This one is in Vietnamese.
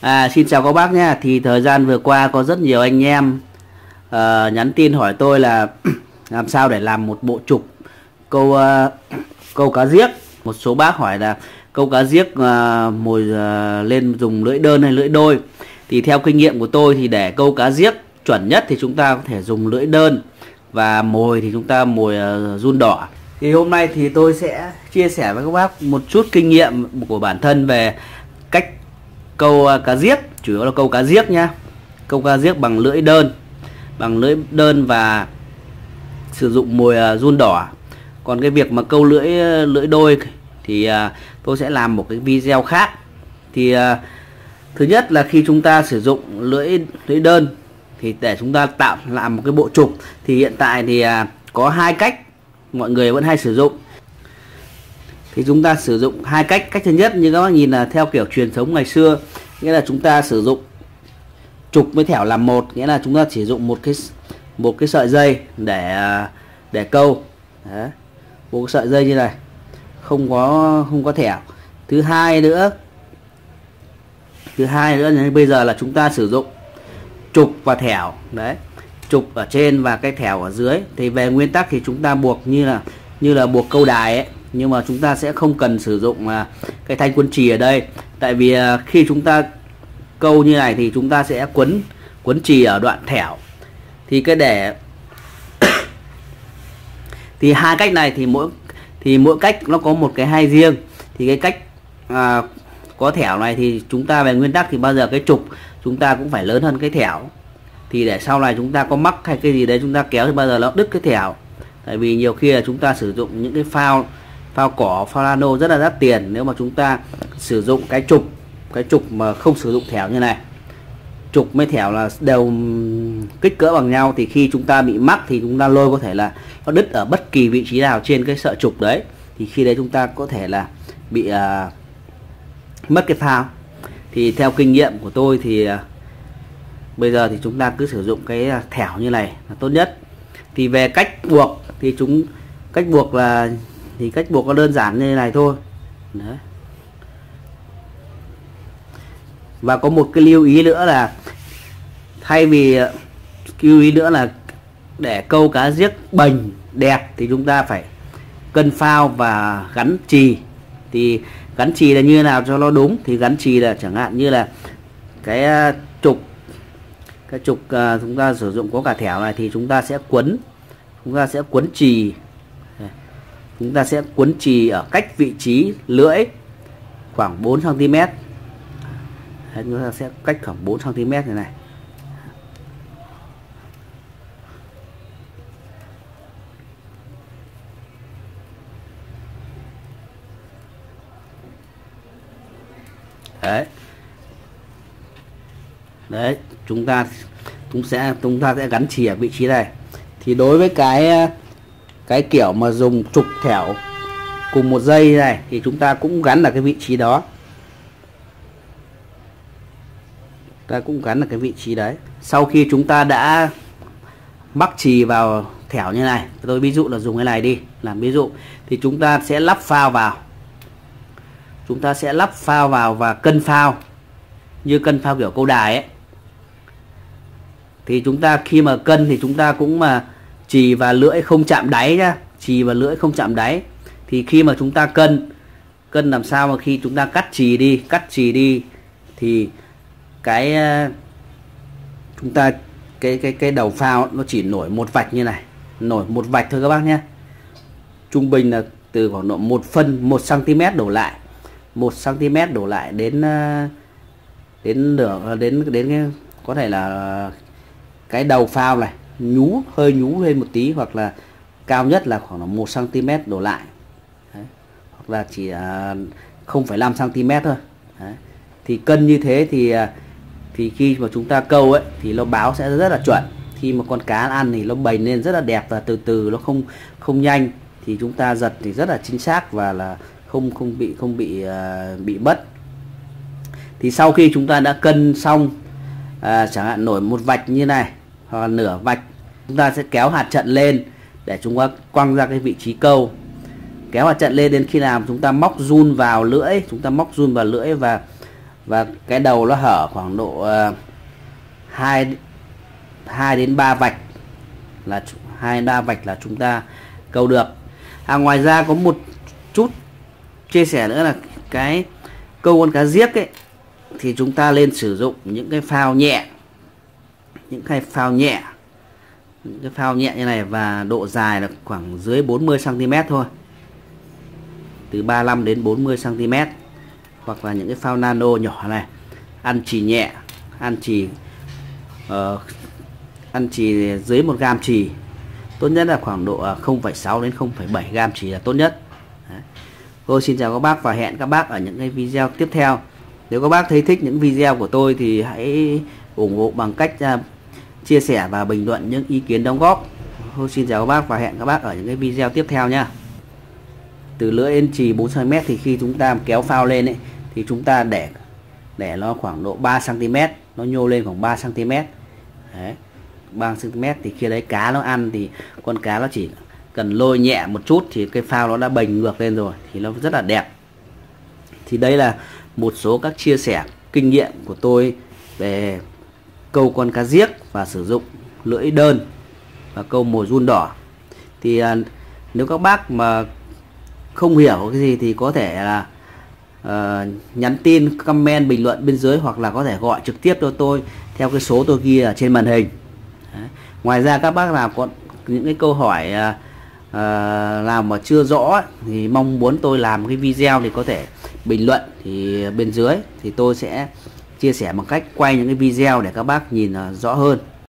À, xin chào các bác nhé. Thì thời gian vừa qua có rất nhiều anh em uh, nhắn tin hỏi tôi là làm sao để làm một bộ trục câu uh, câu cá giếc. Một số bác hỏi là câu cá giếc uh, mồi uh, lên dùng lưỡi đơn hay lưỡi đôi. Thì theo kinh nghiệm của tôi thì để câu cá giếc chuẩn nhất thì chúng ta có thể dùng lưỡi đơn và mồi thì chúng ta mồi uh, run đỏ. Thì hôm nay thì tôi sẽ chia sẻ với các bác một chút kinh nghiệm của bản thân về cách câu à, cá giếc. Chủ yếu là câu cá giếc nhá. Câu cá giếc bằng lưỡi đơn. Bằng lưỡi đơn và sử dụng mồi à, run đỏ. Còn cái việc mà câu lưỡi à, lưỡi đôi thì tôi sẽ làm một cái video khác. Thì thứ nhất là khi chúng ta sử dụng lưỡi lưỡi đơn thì để chúng ta tạo, làm một cái bộ trục. Thì hiện tại thì có hai cách. Mọi người vẫn hay sử dụng thì chúng ta sử dụng hai cách. Cách thứ nhất, như các bác nhìn là theo kiểu truyền thống ngày xưa, nghĩa là chúng ta sử dụng trục với thẻo làm một, nghĩa là chúng ta chỉ dụng một cái một cái sợi dây để để câu. Đấy. một cái sợi dây như này. Không có không có thẻo. Thứ hai nữa, thứ hai nữa là bây giờ là chúng ta sử dụng trục và thẻo. Đấy. Trục ở trên và cái thẻo ở dưới. Thì về nguyên tắc thì chúng ta buộc như là như là buộc câu đài ấy nhưng mà chúng ta sẽ không cần sử dụng à, cái thanh quân trì ở đây. Tại vì à, khi chúng ta câu như này thì chúng ta sẽ quấn quấn trì ở đoạn thẻo. Thì cái để thì hai cách này thì mỗi thì mỗi cách nó có một cái hay riêng. Thì cái cách à, có thẻo này thì chúng ta về nguyên tắc thì bao giờ cái trục chúng ta cũng phải lớn hơn cái thẻo. Thì để sau này chúng ta có mắc hay cái gì đấy chúng ta kéo thì bao giờ nó đứt cái thẻo. Tại vì nhiều khi là chúng ta sử dụng những cái phao phao cỏ phao nano rất là đắt tiền. Nếu mà chúng ta sử dụng cái trục cái trục mà không sử dụng thẻo như này trục mới thẻo là đều kích cỡ bằng nhau thì khi chúng ta bị mắc thì chúng ta lôi có thể là nó đứt ở bất kỳ vị trí nào trên cái sợi trục đấy. Thì khi đấy chúng ta có thể là bị à, mất cái phao thì theo kinh nghiệm của tôi thì à, bây giờ thì chúng ta cứ sử dụng cái à, thẻo như này là tốt nhất. Thì về cách buộc thì chúng cách buộc là thì cách buộc nó đơn giản như này thôi Đấy. và có một cái lưu ý nữa là thay vì, lưu ý nữa là để câu cá giết bềnh đẹp thì chúng ta phải cân phao và gắn trì. thì gắn trì là như thế nào cho nó đúng thì gắn trì là chẳng hạn như là cái à, trục cái trục à, chúng ta sử dụng có cả thẻo này thì chúng ta sẽ quấn, chúng ta sẽ quấn trì chúng ta sẽ cuốn chì ở cách vị trí lưỡi khoảng 4 cm Đấy, chúng ta sẽ cách khoảng 4 cm này này. Đấy. Đấy chúng ta chúng sẽ chúng ta sẽ gắn chì ở vị trí này. Thì đối với cái cái kiểu mà dùng trục thẻo cùng một dây này thì chúng ta cũng gắn ở cái vị trí đó. Ta cũng gắn ở cái vị trí đấy. Sau khi chúng ta đã mắc chì vào thẻo như này, tôi ví dụ là dùng cái này đi, làm ví dụ, thì chúng ta sẽ lắp phao vào. Chúng ta sẽ lắp phao vào và cân phao, như cân phao kiểu câu đài ấy. Thì chúng ta khi mà cân thì chúng ta cũng mà chì và lưỡi không chạm đáy nhá. Chì và lưỡi không chạm đáy. Thì khi mà chúng ta cân cân làm sao mà khi chúng ta cắt chì đi, cắt chì đi, thì cái ờ, chúng ta, cái cái cái đầu phao nó chỉ nổi một vạch như này. Nổi một vạch thôi các bác nhé. Trung bình là từ khoảng độ một phân, một cm đổ lại. Một cm đổ lại đến ờ, đến nửa, đến đến cái, có thể là cái đầu phao này nhú hơi nhú lên một tí hoặc là cao nhất là khoảng là 1 cm đổ lại. Đấy. hoặc là chỉ à, 0,5 cm thôi. Đấy. thì cân như thế thì à, thì khi mà chúng ta câu ấy thì nó báo sẽ rất là chuẩn. Khi mà con cá ăn thì nó bày lên rất là đẹp và từ từ nó không không nhanh. Thì chúng ta giật thì rất là chính xác và là không không bị không bị uh, bị mất thì sau khi chúng ta đã cân xong à, chẳng hạn nổi một vạch như này hoặc nửa vạch chúng ta sẽ kéo hạt trận lên để chúng ta quăng ra cái vị trí câu. Kéo hạt trận lên đến khi nào chúng ta móc run vào lưỡi chúng ta móc run vào lưỡi và và cái đầu nó hở khoảng độ uh, 2 2 đến 3 vạch là hai đa vạch là chúng ta câu được. À, ngoài ra có một chút chia sẻ nữa là cái câu con cá giếc ấy thì chúng ta nên sử dụng những cái phao nhẹ những cái phao nhẹ. Những cái phao nhẹ như này và độ dài là khoảng dưới 40 cm thôi. Từ 35 đến 40 cm hoặc là những cái phao nano nhỏ này ăn chỉ nhẹ ăn chỉ uh, ờ, ăn chỉ dưới một gam trì. Tốt nhất là khoảng độ à, 0,6 đến 0,7 gam trì là tốt nhất. Đấy. tôi xin chào các bác và hẹn các bác ở những cái video tiếp theo. Nếu các bác thấy thích những video của tôi thì hãy ủng hộ bằng cách uh, chia sẻ và bình luận những ý kiến đóng góp. Tôi xin chào các bác và hẹn các bác ở những cái video tiếp theo nha. Từ lưỡi lên trì 4 cm thì khi chúng ta kéo phao lên ấy, thì chúng ta để để nó khoảng độ 3 cm nó nhô lên khoảng 3 cm Đấy. 3 cm thì khi đấy cá nó ăn thì con cá nó chỉ cần lôi nhẹ một chút thì cái phao nó đã bềnh ngược lên rồi, thì nó rất là đẹp. Thì đây là một số các chia sẻ, kinh nghiệm của tôi về câu con cá giếc và sử dụng lưỡi đơn và câu mồi run đỏ thì à, nếu các bác mà không hiểu cái gì thì có thể là à, nhắn tin comment bình luận bên dưới hoặc là có thể gọi trực tiếp cho tôi theo cái số tôi ghi ở trên màn hình Đấy. ngoài ra các bác nào có những cái câu hỏi à, à, nào mà chưa rõ thì mong muốn tôi làm cái video thì có thể bình luận thì bên dưới thì tôi sẽ chia sẻ bằng cách quay những cái video để các bác nhìn à, rõ hơn.